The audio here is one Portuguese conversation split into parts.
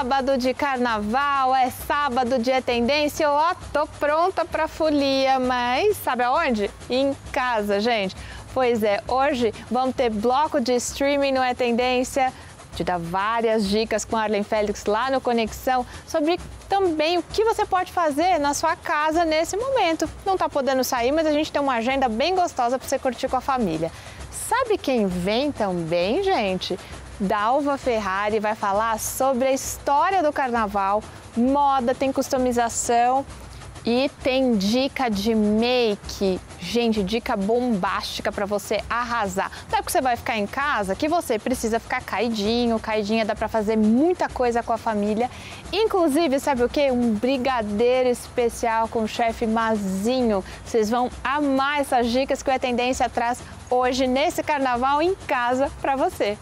Sábado de carnaval, é sábado de tendência. Ó, tô pronta pra folia, mas sabe aonde? Em casa, gente. Pois é, hoje vamos ter bloco de streaming no É Tendência, te dar várias dicas com Arlen Félix lá no Conexão sobre também o que você pode fazer na sua casa nesse momento. Não está podendo sair, mas a gente tem uma agenda bem gostosa para você curtir com a família. Sabe quem vem também, gente? Dalva Ferrari vai falar sobre a história do carnaval, moda, tem customização e tem dica de make, gente, dica bombástica para você arrasar. É porque você vai ficar em casa que você precisa ficar caidinho, caidinha, dá para fazer muita coisa com a família. Inclusive, sabe o que? Um brigadeiro especial com o chefe Mazinho. Vocês vão amar essas dicas que o É Tendência traz hoje nesse carnaval em casa para você.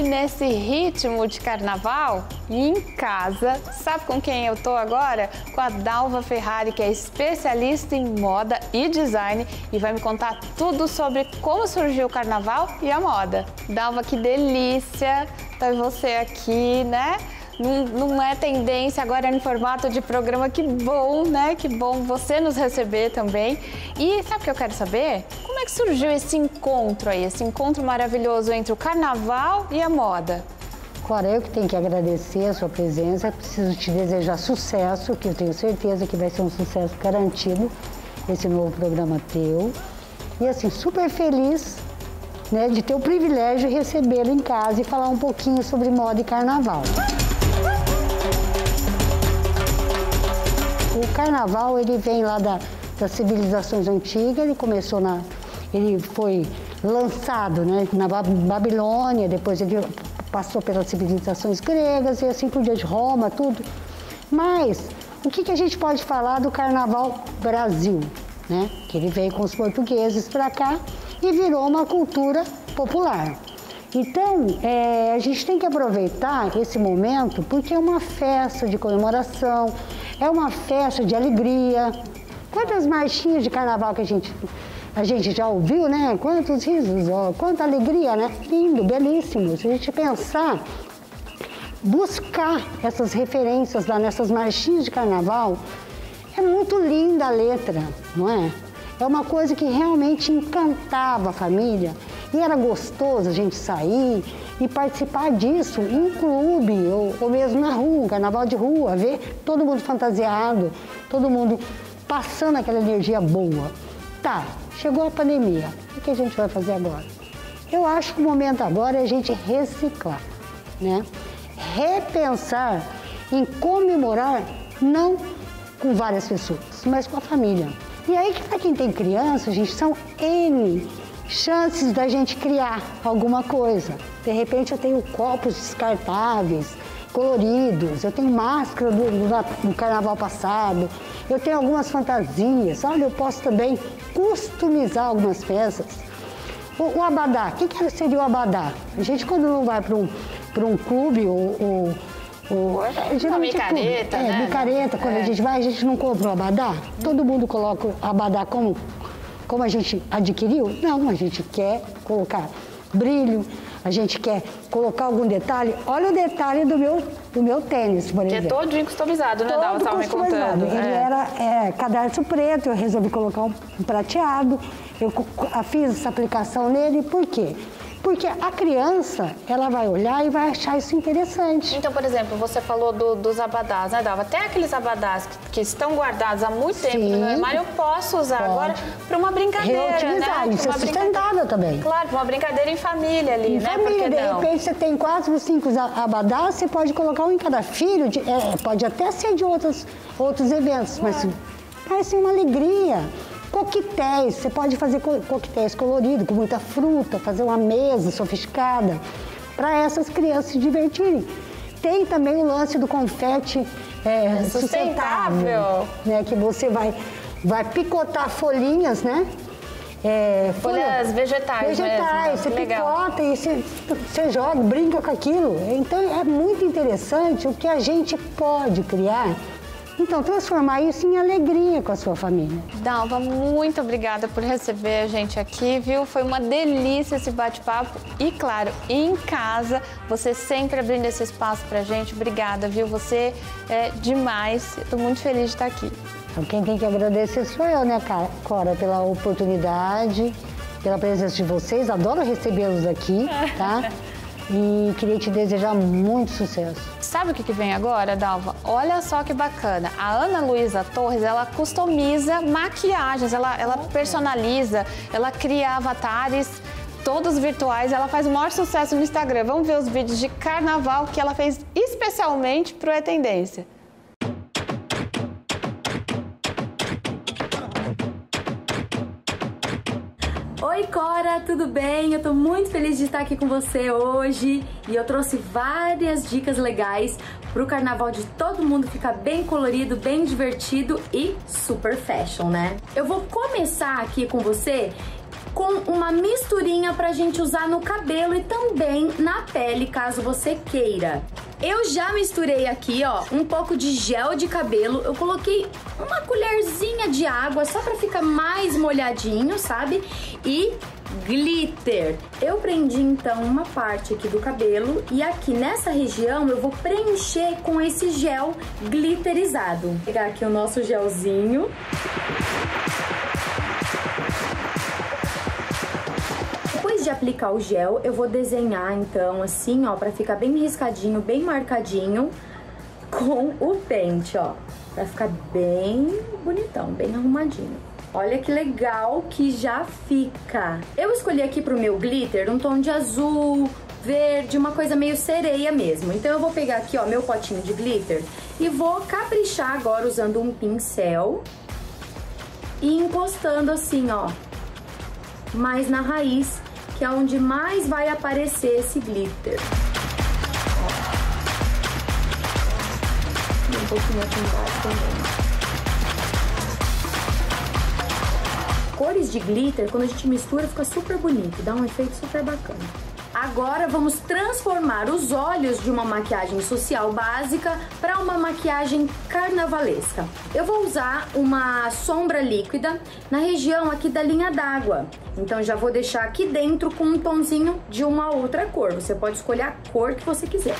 E nesse ritmo de carnaval, em casa, sabe com quem eu tô agora? Com a Dalva Ferrari, que é especialista em moda e design e vai me contar tudo sobre como surgiu o carnaval e a moda. Dalva, que delícia ter você aqui, né? Não, não, é tendência, agora é no formato de programa. Que bom, né? Que bom você nos receber também. E sabe o que eu quero saber? Como é que surgiu esse encontro aí, esse encontro maravilhoso entre o carnaval e a moda? Clara, eu que tenho que agradecer a sua presença, preciso te desejar sucesso, que eu tenho certeza que vai ser um sucesso garantido, esse novo programa teu. E assim, super feliz né, de ter o privilégio de recebê-lo em casa e falar um pouquinho sobre moda e carnaval. O carnaval ele vem lá da, das civilizações antigas, ele começou na. ele foi lançado né, na Babilônia, depois ele passou pelas civilizações gregas e assim por diante, Roma, tudo. Mas o que, que a gente pode falar do carnaval Brasil? Né? Que ele veio com os portugueses para cá e virou uma cultura popular. Então, é, a gente tem que aproveitar esse momento porque é uma festa de comemoração, é uma festa de alegria. Quantas marchinhas de carnaval que a gente, a gente já ouviu, né? Quantos risos, ó, quanta alegria, né? Lindo, belíssimo. Se a gente pensar, buscar essas referências lá nessas marchinhas de carnaval, é muito linda a letra, não é? É uma coisa que realmente encantava a família. E era gostoso a gente sair e participar disso em clube ou, ou mesmo na rua, carnaval de rua, ver todo mundo fantasiado, todo mundo passando aquela energia boa. Tá, chegou a pandemia, o que a gente vai fazer agora? Eu acho que o momento agora é a gente reciclar, né? Repensar em comemorar não com várias pessoas, mas com a família. E aí, para quem tem criança, gente, são N chances da gente criar alguma coisa. De repente eu tenho copos descartáveis, coloridos, eu tenho máscara do, do, do carnaval passado, eu tenho algumas fantasias, olha, eu posso também customizar algumas peças. O, o abadá, o que, que seria o abadá? A gente quando não vai para um, um clube ou, ou o, é, geralmente uma micareta, é, né? micareta, quando é. a gente vai, a gente não compra o abadá. Todo mundo coloca o abadá como como a gente adquiriu? Não, a gente quer colocar brilho, a gente quer colocar algum detalhe. Olha o detalhe do meu, do meu tênis, por exemplo. Que é todo customizado, né? Estava me contando. Ele é. era é, cadarço preto, eu resolvi colocar um prateado. Eu fiz essa aplicação nele, por quê? Porque a criança, ela vai olhar e vai achar isso interessante. Então, por exemplo, você falou do, dos abadás, né, Dalva? Até aqueles abadás que, que, estão guardados há muito tempo Sim, no meu armário, eu posso usar pode. agora para uma brincadeira, Reutilizar, né? Isso é sustentável também. Claro, uma brincadeira em família ali, em né? família, de repente você tem quatro, cinco abadás, você pode colocar um em cada filho, de, é, pode até ser de outros, outros eventos, mas parece uma alegria. Coquetéis, você pode fazer coquetéis coloridos, com muita fruta, fazer uma mesa sofisticada, para essas crianças se divertirem. Tem também o lance do confete é, sustentável, sustentável, né? Que você vai, vai picotar folhinhas, né? É, folhas folha, vegetais. Vegetais, mesmo. você Legal. picota e você, você joga, brinca com aquilo. Então é muito interessante o que a gente pode criar Então, transformar isso em alegria com a sua família. Dalva, muito obrigada por receber a gente aqui, viu? Foi uma delícia esse bate-papo. E, claro, em casa, você sempre abrindo esse espaço pra gente. Obrigada, viu? Você é demais. Estou muito feliz de estar aqui. Então, quem tem que agradecer sou eu, né, Cora, pela oportunidade, pela presença de vocês. Adoro recebê-los aqui, tá? E queria te desejar muito sucesso. Sabe o que, que vem agora, Dalva? Olha só que bacana. A Ana Luísa Torres, ela customiza maquiagens, ela, ela personaliza, ela cria avatares todos virtuais. Ela faz o maior sucesso no Instagram. Vamos ver os vídeos de carnaval que ela fez especialmente para o É Tendência. Oi Cora, tudo bem? Eu tô muito feliz de estar aqui com você hoje e eu trouxe várias dicas legais pro carnaval de todo mundo ficar bem colorido, bem divertido e super fashion, né? Eu vou começar aqui com você com uma misturinha pra gente usar no cabelo e também na pele, caso você queira. Eu já misturei aqui, ó, um pouco de gel de cabelo. Eu coloquei uma colherzinha de água só pra ficar mais molhadinho, sabe? E glitter. Eu prendi então uma parte aqui do cabelo e aqui nessa região eu vou preencher com esse gel glitterizado. Vou pegar aqui o nosso gelzinho. Depois de aplicar o gel, eu vou desenhar então assim, ó, para ficar bem riscadinho, bem marcadinho com o pente, ó, para ficar bem bonitão, bem arrumadinho. Olha que legal que já fica. Eu escolhi aqui pro meu glitter um tom de azul, verde, uma coisa meio sereia mesmo. Então eu vou pegar aqui, ó, meu potinho de glitter e vou caprichar agora usando um pincel e encostando assim, ó, mais na raiz que é onde mais vai aparecer esse glitter. Um pouquinho aqui embaixo também. Cores de glitter, quando a gente mistura, fica super bonito, dá um efeito super bacana. Agora vamos transformar os olhos de uma maquiagem social básica para uma maquiagem carnavalesca. Eu vou usar uma sombra líquida na região aqui da linha d'água. Então já vou deixar aqui dentro com um tonzinho de uma outra cor. Você pode escolher a cor que você quiser.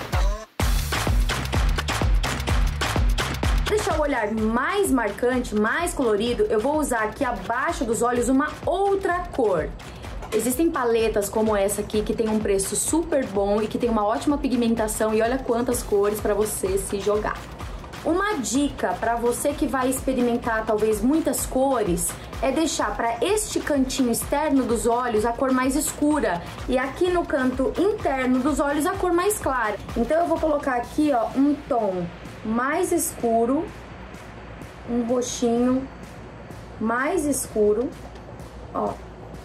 deixar o olhar mais marcante, mais colorido, eu vou usar aqui abaixo dos olhos uma outra cor. Existem paletas como essa aqui que tem um preço super bom e que tem uma ótima pigmentação e olha quantas cores para você se jogar. Uma dica para você que vai experimentar talvez muitas cores é deixar para este cantinho externo dos olhos a cor mais escura e aqui no canto interno dos olhos a cor mais clara. Então eu vou colocar aqui, ó, um tom mais escuro, um roxinho mais escuro, ó,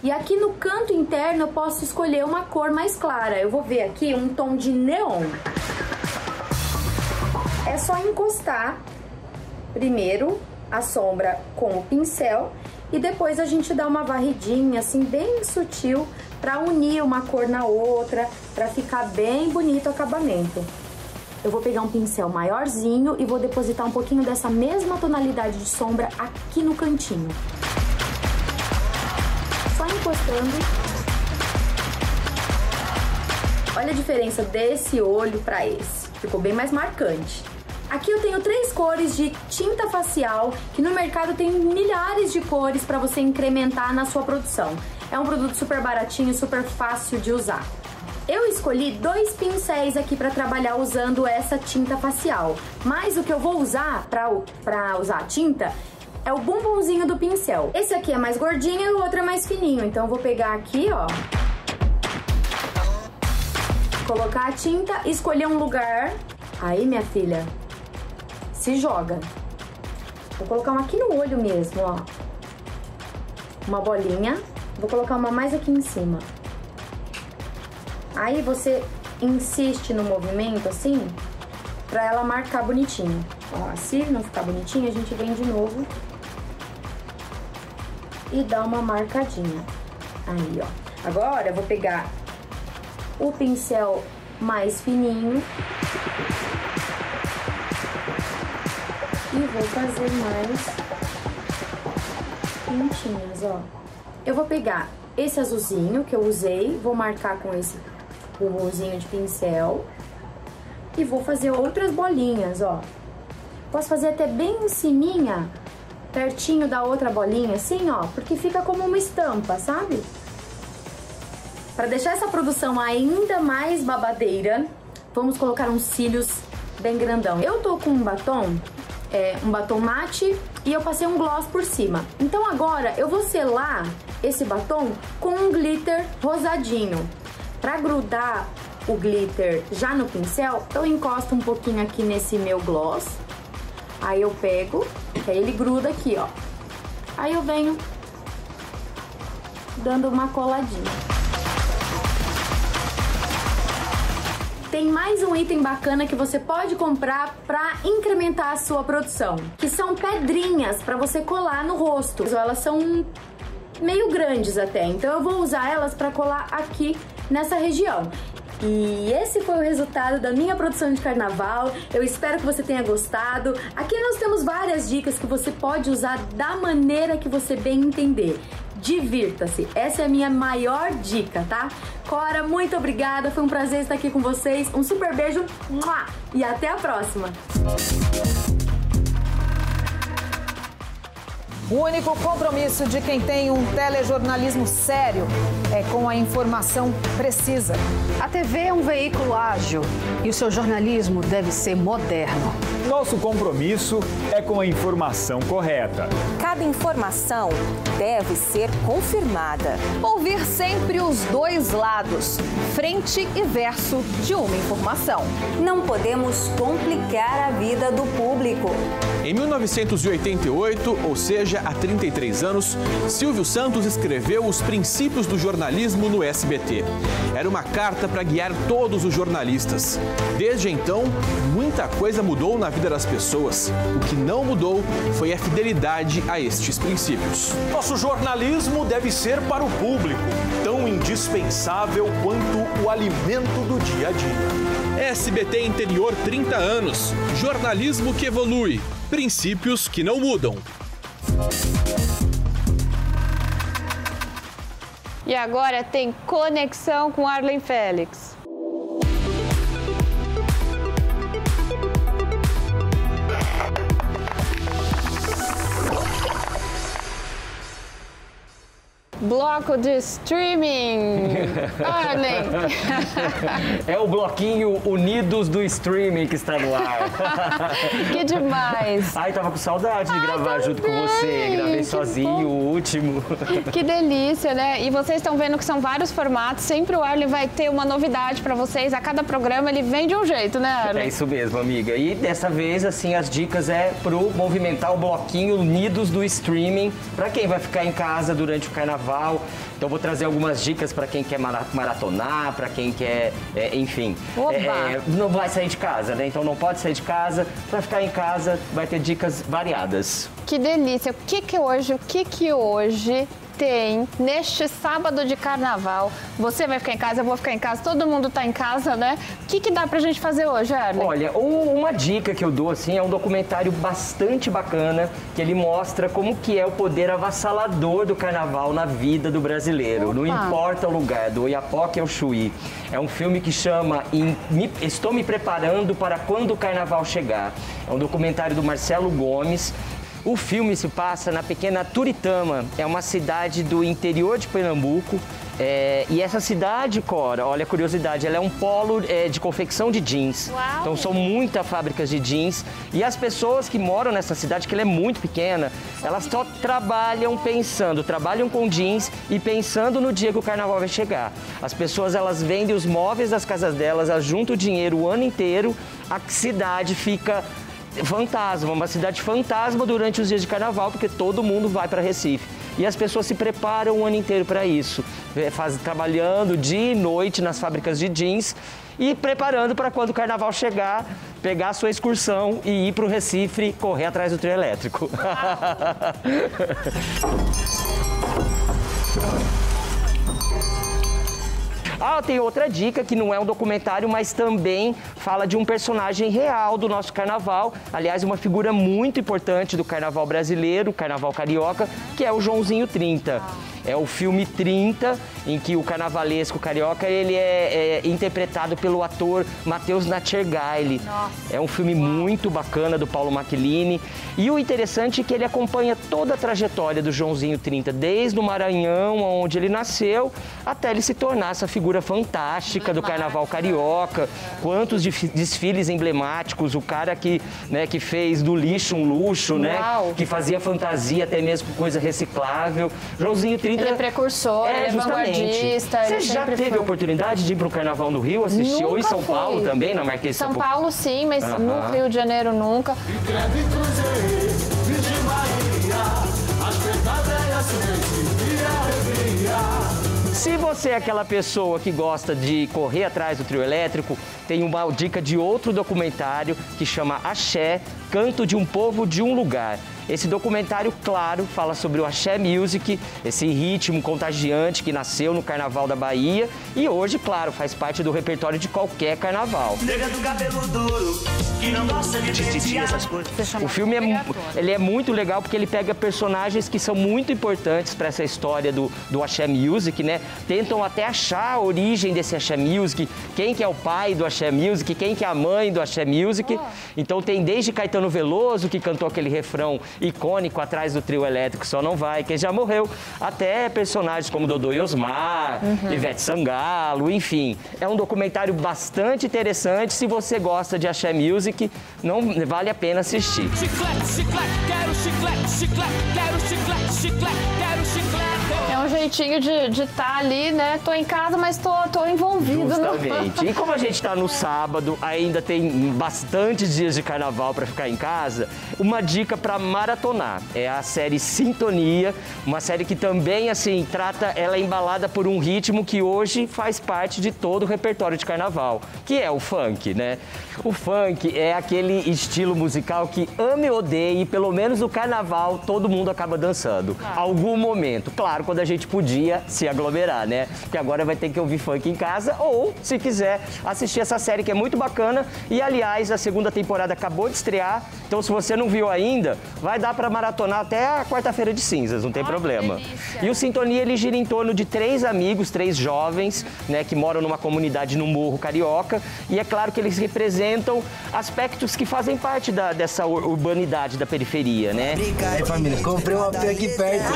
e aqui no canto interno eu posso escolher uma cor mais clara. Eu vou ver aqui um tom de neon. É só encostar primeiro a sombra com o pincel e depois a gente dá uma varridinha assim bem sutil para unir uma cor na outra, para ficar bem bonito o acabamento. Eu vou pegar um pincel maiorzinho e vou depositar um pouquinho dessa mesma tonalidade de sombra aqui no cantinho encostando. Olha a diferença desse olho para esse. Ficou bem mais marcante. Aqui eu tenho três cores de tinta facial, que no mercado tem milhares de cores para você incrementar na sua produção. É um produto super baratinho, super fácil de usar. Eu escolhi dois pincéis aqui para trabalhar usando essa tinta facial, mas o que eu vou usar para usar a tinta é o bumbumzinho do pincel. Esse aqui é mais gordinho e o outro é mais fininho, então eu vou pegar aqui, ó, colocar a tinta, escolher um lugar. Aí, minha filha, se joga. Vou colocar uma aqui no olho mesmo, ó. Uma bolinha. Vou colocar uma mais aqui em cima. Aí você insiste no movimento assim, pra ela marcar bonitinho. Ó, se não ficar bonitinho, a gente vem de novo e dá uma marcadinha. Aí, ó. Agora eu vou pegar o pincel mais fininho. E vou fazer mais pintinhas, ó. Eu vou pegar esse azulzinho que eu usei, vou marcar com esse bumbumzinho de pincel e vou fazer outras bolinhas, ó. Posso fazer até bem em pertinho da outra bolinha, assim, ó, porque fica como uma estampa, sabe? Para deixar essa produção ainda mais babadeira, vamos colocar uns cílios bem grandão. Eu tô com um batom, é, um batom mate e eu passei um gloss por cima. Então agora eu vou selar esse batom com um glitter rosadinho. Para grudar o glitter já no pincel, eu encosto um pouquinho aqui nesse meu gloss. Aí eu pego, que aí ele gruda aqui, ó. Aí eu venho dando uma coladinha. Tem mais um item bacana que você pode comprar para incrementar a sua produção, que são pedrinhas para você colar no rosto. Elas são meio grandes até, então eu vou usar elas para colar aqui nessa região. E esse foi o resultado da minha produção de carnaval. Eu espero que você tenha gostado. Aqui nós temos várias dicas que você pode usar da maneira que você bem entender divirta-se. Essa é a minha maior dica, tá? Cora, muito obrigada. Foi um prazer estar aqui com vocês. Um super beijo e até a próxima. O único compromisso de quem tem um telejornalismo sério é com a informação precisa. A TV é um veículo ágil e o seu jornalismo deve ser moderno. Nosso compromisso é com a informação correta. Cada informação deve ser confirmada. Ouvir sempre os dois lados, frente e verso de uma informação. Não podemos complicar a vida do público. Em 1988, ou seja, há 33 anos, Silvio Santos escreveu os princípios do jornalismo no SBT. Era uma carta para guiar todos os jornalistas. Desde então, muita coisa mudou na vida das pessoas. O que não mudou foi a fidelidade a estes princípios. Nosso jornalismo deve ser para o público, tão indispensável quanto o alimento do dia a dia. SBT Interior 30 anos. Jornalismo que evolui. Princípios que não mudam. E agora tem conexão com Arlen Félix. Bloco de streaming. Arlen. É o bloquinho Unidos do Streaming que está no ar. que demais. Ai, tava com saudade de Ai, gravar junto com você. Gravei Que sozinho bom. o último. Que delícia, né? E vocês estão vendo que são vários formatos. Sempre o Arlen vai ter uma novidade para vocês. A cada programa ele vem de um jeito, né, É Arlen? isso mesmo, amiga. E dessa vez, assim, as dicas é pro movimentar o bloquinho Unidos do Streaming, para quem vai ficar em casa durante o carnaval. Então vou trazer algumas dicas para quem quer mara- maratonar, para quem quer, é, enfim, Oba! é, não vai sair de casa, né? Então não pode sair de casa. Para ficar em casa, vai ter dicas variadas. Que delícia. O que que hoje, o que que hoje tem neste sábado de carnaval? Você vai ficar em casa, eu vou ficar em casa, todo mundo tá em casa, né? O que que dá pra gente fazer hoje, Arlen? Olha, um- uma dica que eu dou assim é um documentário bastante bacana que ele mostra como que é o poder avassalador do carnaval na vida do brasileiro. Não Opa. importa o lugar, do Oiapoque ao Chuí. É um filme que chama Estou me preparando para quando o carnaval chegar. É um documentário do Marcelo Gomes. O filme se passa na pequena Turitama, é uma cidade do interior de Pernambuco. É, e essa cidade, Cora, olha a curiosidade, ela é um polo é, de confecção de jeans. Uau! Então são muitas fábricas de jeans. E as pessoas que moram nessa cidade, que ela é muito pequena, elas só trabalham pensando, trabalham com jeans e pensando no dia que o carnaval vai chegar. As pessoas elas vendem os móveis das casas delas, elas juntam o dinheiro o ano inteiro, a cidade fica fantasma, uma cidade fantasma durante os dias de carnaval, porque todo mundo vai para Recife. E as pessoas se preparam o ano inteiro para isso, É, faz, trabalhando dia e noite nas fábricas de jeans e preparando para quando o carnaval chegar, pegar a sua excursão e ir para o Recife correr atrás do trio elétrico. Ah, tem outra dica que não é um documentário, mas também fala de um personagem real do nosso carnaval. Aliás, uma figura muito importante do carnaval brasileiro, carnaval carioca, que é o Joãozinho 30. É o filme 30, em que o carnavalesco carioca ele é, é interpretado pelo ator Matheus Natchergaile. É um filme muito bacana do Paulo Macchilini. E o interessante é que ele acompanha toda a trajetória do Joãozinho 30, desde o Maranhão, onde ele nasceu, até ele se tornar essa figura fantástica do carnaval carioca. Quantos desfiles emblemáticos, o cara que, né, que fez do lixo um luxo, né? Que fazia fantasia, até mesmo coisa reciclável. Joãozinho 30 ele é precursor, é, ele é vanguardista. Você já teve foi. a oportunidade de ir para o Carnaval no Rio assistir? Nunca ou em São fui. Paulo também, na Marquês São? Paulo sim, mas Aham. no Rio de Janeiro nunca. Se você é aquela pessoa que gosta de correr atrás do trio elétrico, tem uma dica de outro documentário que chama Axé, Canto de um Povo de um Lugar. Esse documentário, claro, fala sobre o Axé Music, esse ritmo contagiante que nasceu no Carnaval da Bahia e hoje, claro, faz parte do repertório de qualquer carnaval. Duro, de essas coisas. O filme é, ele é muito legal porque ele pega personagens que são muito importantes para essa história do, do Axé Music, né? Tentam até achar a origem desse Axé Music, quem que é o pai do Axé Music, quem que é a mãe do Axé Music. Então tem desde Caetano Veloso, que cantou aquele refrão icônico atrás do trio elétrico Só Não Vai, que já morreu, até personagens como Dodô e Osmar, Uhum. Ivete Sangalo, enfim. É um documentário bastante interessante. Se você gosta de Axé Music, não vale a pena assistir. Chiclete, chiclete, quero chiclete, chiclete, quero chiclete, chiclete, quero um jeitinho de estar ali, né? Tô em casa, mas tô, tô envolvido Justamente. no. E como a gente está no sábado, ainda tem bastante dias de carnaval para ficar em casa, uma dica para maratonar é a série Sintonia, uma série que também assim trata, ela é embalada por um ritmo que hoje faz parte de todo o repertório de carnaval, que é o funk, né? O funk é aquele estilo musical que ame ou odeie, pelo menos no carnaval todo mundo acaba dançando. Algum momento, claro, quando a gente podia se aglomerar, né? Porque agora vai ter que ouvir funk em casa ou, se quiser, assistir essa série que é muito bacana. E aliás, a segunda temporada acabou de estrear, então se você não viu ainda, vai dar para maratonar até a quarta-feira de cinzas, não tem problema. E o Sintonia ele gira em torno de três amigos, três jovens, né, que moram numa comunidade no Morro Carioca, e é claro que eles representam aspectos que fazem parte da- dessa ur- urbanidade da periferia, né? Aí família, comprei um AP aqui perto.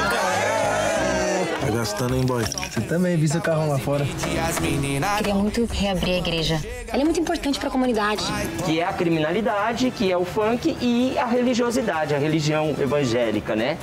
Tá gastando, hein, boy? Você também viu seu carrão lá fora. Queria muito reabrir a igreja. Ela é muito importante para a comunidade. que é a criminalidade, que é o funk e a religiosidade, a religião evangélica, né?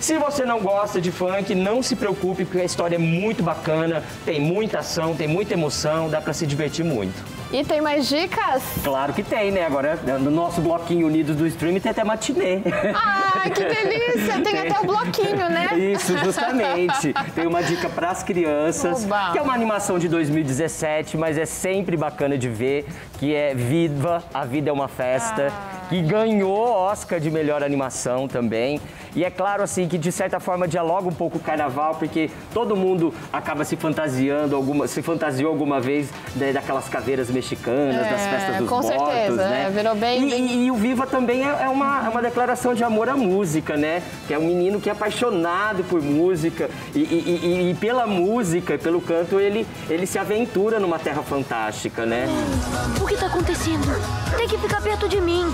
Se você não gosta de funk, não se preocupe, porque a história é muito bacana, tem muita ação, tem muita emoção, dá pra se divertir muito. E tem mais dicas? Claro que tem, né? Agora, no nosso bloquinho Unidos do Stream, tem até matinê. Ai, que delícia! Tem até o bloquinho, né? Isso, justamente. Tem uma dica para as crianças, Oba. que é uma animação de 2017, mas é sempre bacana de ver, que é Viva, a Vida é uma Festa, que ganhou Oscar de melhor animação também. E é claro, assim, que de certa forma dialoga um pouco o carnaval, porque todo mundo acaba se fantasiando, alguma, se fantasiou alguma vez né, daquelas caveiras mexicanas, das É, festas dos com mortos, certeza, né? é, virou bem- E- bem- e, e o Viva também é, é uma, é uma declaração de amor à música, né? Que é um menino que é apaixonado por música e, e- e- e pela música e pelo canto ele, ele se aventura numa terra fantástica, né? O que tá acontecendo? Tem que ficar perto de mim.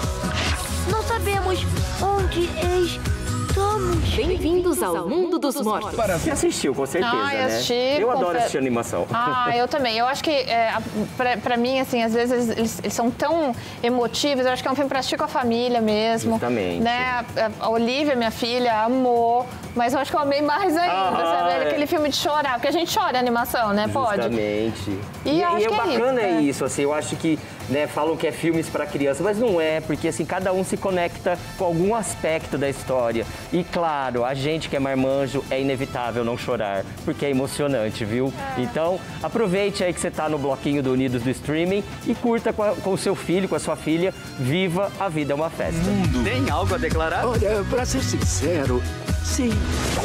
Sabemos onde estamos. Bem-vindos ao mundo dos mortos. Você assistiu, com certeza, Ah, eu né? assisti, eu adoro assistir animação. Ah, eu também. Eu acho que, é, a- pra, pra mim, assim, às vezes eles, eles são tão emotivos. Eu acho que é um filme pra assistir com a família mesmo. Justamente. Né? A, a Olivia, minha filha, amou. Mas eu acho que eu amei mais ainda, Ah, sabe? é. Aquele filme de chorar. Porque a gente chora em animação, né? Pode. Justamente. E o que é bacana isso, é é. isso, assim, eu acho que né, falam que é filmes para criança, mas não é, porque assim, cada um se conecta com algum aspecto da história. E claro, a gente que é marmanjo é inevitável não chorar, porque é emocionante, viu? Então, aproveite aí que você tá no bloquinho do Unidos do Streaming e curta com, a- com o seu filho, com a sua filha, Viva a Vida é uma Festa. Tem algo a declarar? Olha, pra ser sincero, sim.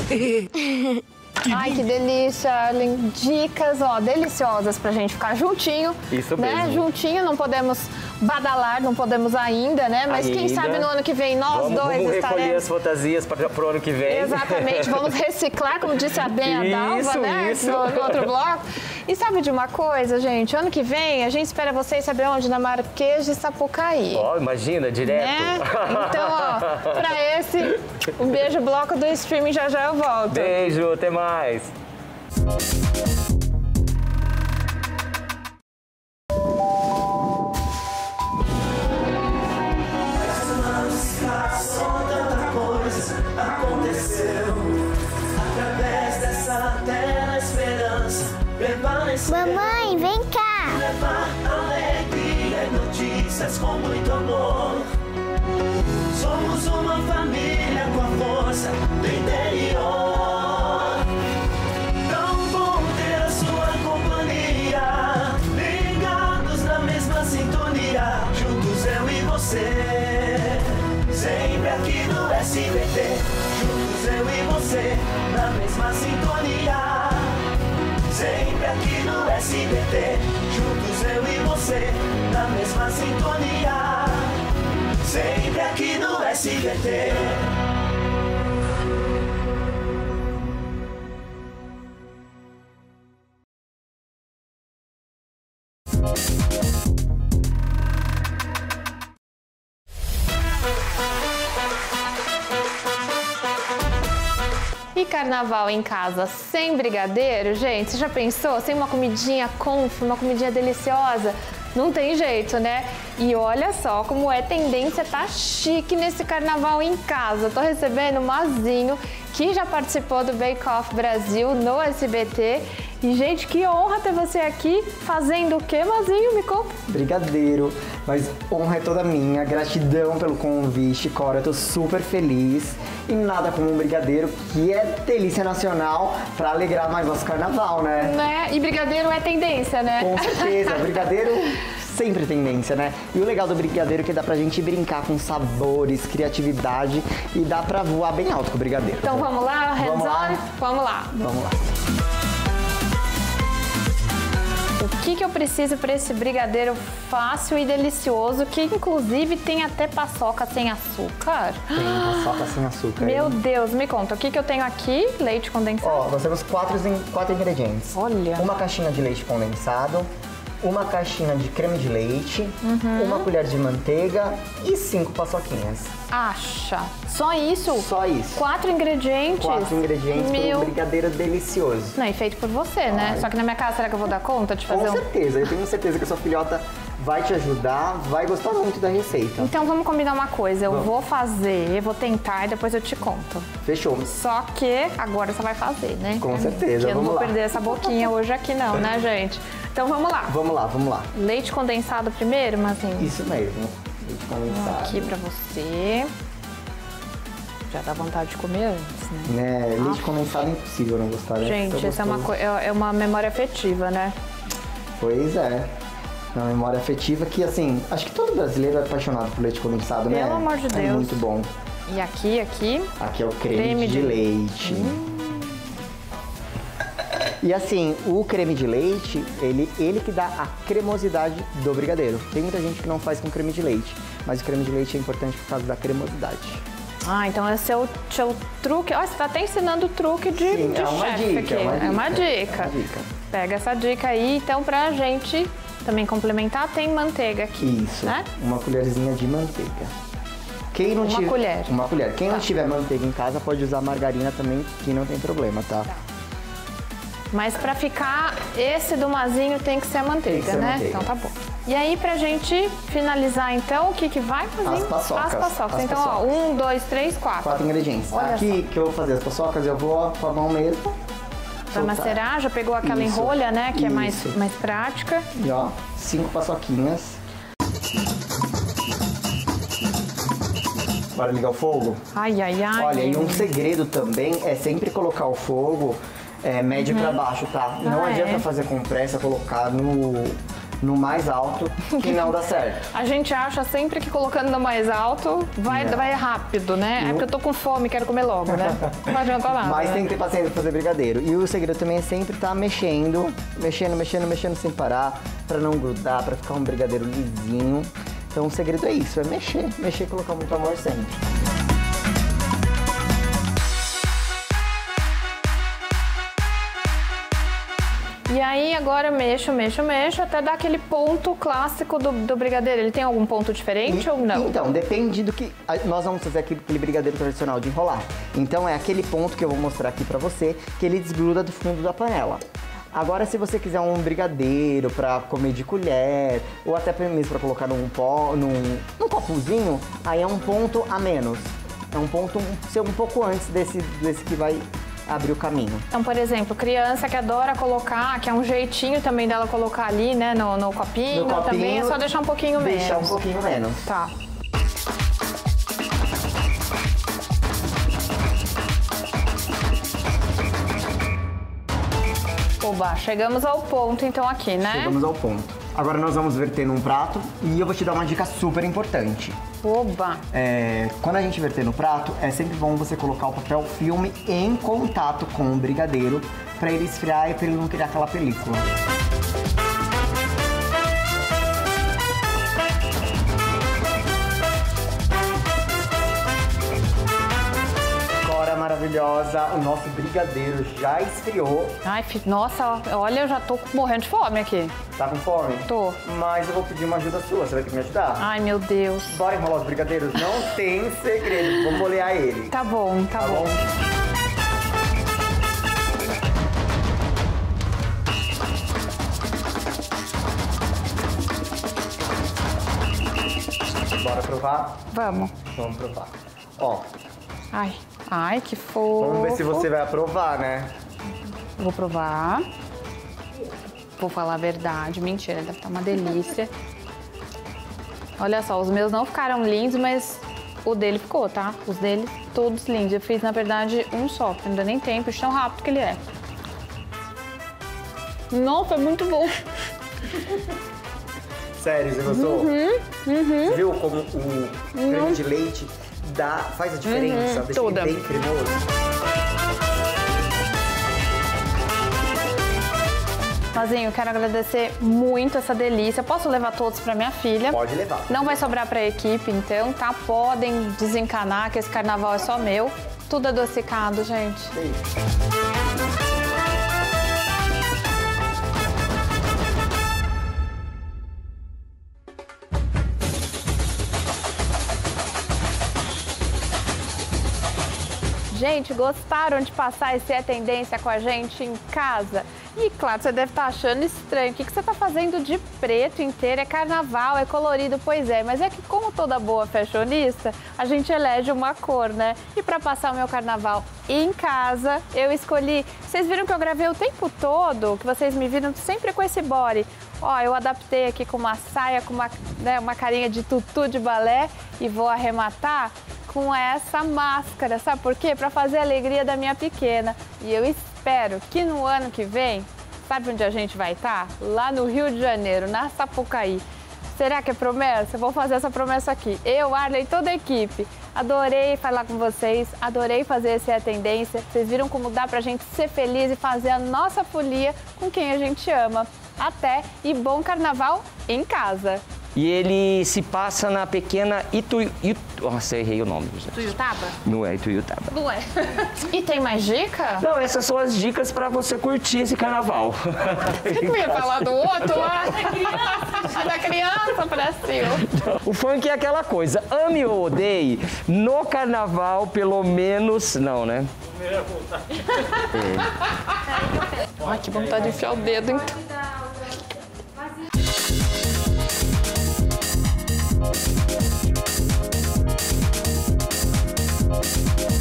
Ai, que delícia, Ellen. Dicas, ó, deliciosas pra gente ficar juntinho. Isso né? mesmo. Juntinho, não podemos badalar, não podemos ainda, né? Mas quem Ainda. sabe no ano que vem nós vamos, dois vamos recolher estaremos. as fantasias para o ano que vem. Exatamente, vamos reciclar, como disse a bem a Dalva, Isso, né? isso. No, no outro bloco. E sabe de uma coisa, gente? Ano que vem a gente espera vocês saber onde? Na Marquês de Sapucaí. Ó, imagina, direto. Né? Então, ó, pra esse, um beijo bloco do streaming, já já eu volto. Beijo, até mais. Juntos eu e você, na mesma sintonia. Sempre aqui no SBT, juntos eu e você, na mesma sintonia. Sempre aqui no SBT. Carnaval em casa sem brigadeiro, gente, você já pensou? Sem uma comidinha conf, uma comidinha deliciosa? Não tem jeito, né? E olha só como é tendência tá chique nesse carnaval em casa. Tô recebendo o Mazinho, que já participou do Bake Off Brasil no SBT. E, gente, que honra ter você aqui fazendo o quê, Mazinho? Me conta. Brigadeiro, mas honra é toda minha, gratidão pelo convite, Cora, eu tô super feliz. E nada como um brigadeiro, que é delícia nacional pra alegrar mais nosso carnaval, né? Né? E brigadeiro é tendência, né? Com certeza, brigadeiro sempre tendência, né? E o legal do brigadeiro é que dá pra gente brincar com sabores, criatividade e dá pra voar bem alto com o brigadeiro. Então vamos lá, hands Vamos lá? Vamos lá. Vamos lá. O que, que eu preciso para esse brigadeiro fácil e delicioso, que inclusive tem até paçoca sem açúcar? Tem paçoca sem açúcar. Meu hein? Deus, me conta, o que, que eu tenho aqui? Leite condensado. Ó, nós temos quatro, quatro ingredientes. Olha. Uma caixinha de leite condensado, uma caixinha de creme de leite, Uhum. uma colher de manteiga e cinco paçoquinhas. Acha. Só isso? Só isso. Quatro ingredientes? Quatro ingredientes para Meu... um brigadeiro delicioso. Não, e feito por você, né? Ai. Só que na minha casa, será que eu vou dar conta de fazer Com um... certeza, eu tenho certeza que a sua filhota vai te ajudar, vai gostar muito da receita. Então vamos combinar uma coisa, eu Vamos. vou fazer, vou tentar e depois eu te conto. Fechou. Só que agora você vai fazer, né? Com certeza, Que eu não vamos vou lá. perder essa boquinha hoje aqui não, né, gente? Então vamos lá. Vamos lá, vamos lá. Leite condensado primeiro, Mazinho? Isso mesmo. Leite condensado. Aqui pra você. Já dá vontade de comer antes, né? Né, leite condensado é impossível não gostar, né? Gente, essa é uma, é é uma memória afetiva, né? Pois é. Uma memória afetiva que, assim, acho que todo brasileiro é apaixonado por leite condensado, né? Pelo amor de É Deus. muito bom. E aqui, aqui. Aqui é o creme, Creme de, de- leite. E assim, o creme de leite, ele, ele que dá a cremosidade do brigadeiro. Tem muita gente que não faz com creme de leite, mas o creme de leite é importante por causa da cremosidade. Ah, então esse é o seu truque. Ó, você tá até ensinando o truque de, Sim, de é uma chefe dica, aqui. é uma É uma dica, dica. é uma dica. Pega essa dica aí, então, pra gente também complementar, tem manteiga aqui. Isso, Né? uma colherzinha de manteiga. Quem não Uma tiver, colher. Uma colher. Quem Tá. não tiver manteiga em casa pode usar margarina também, que não tem problema, tá? Mas pra ficar, esse do mazinho tem que ser a manteiga, ser né? manteiga. Então tá bom. E aí, pra gente finalizar, então, o que que vai, mazinho? As paçocas. As paçocas. As então, paçocas. ó, um, dois, três, quatro. Quatro ingredientes. Olha Aqui que eu vou fazer as paçocas, eu vou com a mão mesmo. Pra soltar. macerar, já pegou aquela Isso, enrolha, né? Que é mais, isso. mais prática. E ó, cinco paçoquinhas. Bora ligar o fogo? Ai, ai, ai. Olha, e um segredo também é sempre colocar o fogo é, médio Uhum. pra baixo, tá? Não Ah, adianta é? fazer com pressa, colocar no, no mais alto que não dá certo. A gente acha sempre que colocando no mais alto vai, Não. vai rápido, né? É porque eu tô com fome, quero comer logo, né? Não adianta nada. Mas né? tem que ter paciência pra fazer brigadeiro. E o segredo também é sempre estar mexendo, mexendo, mexendo, mexendo sem parar, pra não grudar, pra ficar um brigadeiro lisinho. Então o segredo é isso, é mexer, mexer e colocar muito amor sempre. E aí agora eu mexo, mexo, mexo, até dar aquele ponto clássico do, do brigadeiro. Ele tem algum ponto diferente ou não? Então, depende do que. Nós vamos fazer aquele, aquele brigadeiro tradicional de enrolar. Então é aquele ponto que eu vou mostrar aqui pra você, que ele desgruda do fundo da panela. Agora, se você quiser um brigadeiro pra comer de colher, ou até mesmo pra colocar num pó, num, num copozinho, aí é um ponto a menos. É um ponto ser um pouco antes desse, desse que vai abrir o caminho. Então, por exemplo, criança que adora colocar, que é um jeitinho também dela colocar ali, né, no, no copinho, No também, é copinho, só deixar um pouquinho menos. Deixar um pouquinho menos. Tá. Oba, chegamos ao ponto então aqui, né? Chegamos ao ponto. Agora nós vamos verter num prato e eu vou te dar uma dica super importante. Oba! É, quando a gente verter no prato, é sempre bom você colocar o papel filme em contato com o brigadeiro para ele esfriar e para ele não criar aquela película. Maravilhosa, o nosso brigadeiro já esfriou. Ai, nossa, olha, eu já tô morrendo de fome aqui. Tá com fome? Tô. Mas eu vou pedir uma ajuda sua, você vai ter que me ajudar? Ai, meu Deus. Bora enrolar os brigadeiros? Não tem segredo, vamos bolear ele. Tá bom, tá, bom. Bora provar? Vamos. Vamos provar. Ó, Ai, ai, que fofo. vamos ver se você vai aprovar, né? Vou provar. Vou falar a verdade. Mentira, deve estar uma delícia. Olha só, os meus não ficaram lindos, mas o dele ficou, tá? Os dele, todos lindos. Eu fiz, na verdade, um só, porque não deu nem tempo, de tão rápido que ele é. Nossa, é muito bom. Sério, você gostou? Uhum, uhum. Você viu como o creme de leite dá, faz a diferença? Uhum, deixa toda. bem cremoso. Mazinho, eu quero agradecer muito essa delícia. Posso levar todos para minha filha? Pode levar. Não vai sobrar para a equipe, então, tá? Podem desencanar, que esse carnaval é só meu. Tudo adocicado, gente. Gente, gostaram de passar esse É Tendência com a gente em casa? E claro, você deve estar achando estranho. O que você está fazendo de preto inteiro? É carnaval, é colorido, pois é. Mas é que como toda boa fashionista, a gente elege uma cor, né? E para passar o meu carnaval em casa, eu escolhi... Vocês viram que eu gravei o tempo todo, que vocês me viram sempre com esse body. Ó, eu adaptei aqui com uma saia, com uma, né, uma carinha de tutu de balé e vou arrematar com essa máscara, sabe por quê? Para fazer a alegria da minha pequena. E eu espero que no ano que vem, sabe onde a gente vai estar? Lá no Rio de Janeiro, na Sapucaí. Será que é promessa? Vou fazer essa promessa aqui. Eu, Arley, toda a equipe. Adorei falar com vocês, adorei fazer esse Tendência. Vocês viram como dá pra gente ser feliz e fazer a nossa folia com quem a gente ama. Até e bom carnaval em casa. E ele se passa na pequena Itu... Itu... Nossa, errei o nome. gente. Tuiutaba? Não é Ituiutaba. Não é. e tem mais dica? Não, essas são as dicas para você curtir esse carnaval. Você não ia falar do outro lá? da criança pra cima. O funk é aquela coisa, ame ou odeie, no carnaval pelo menos... Não, né? Ai, que vontade de enfiar o dedo, então. Thank you.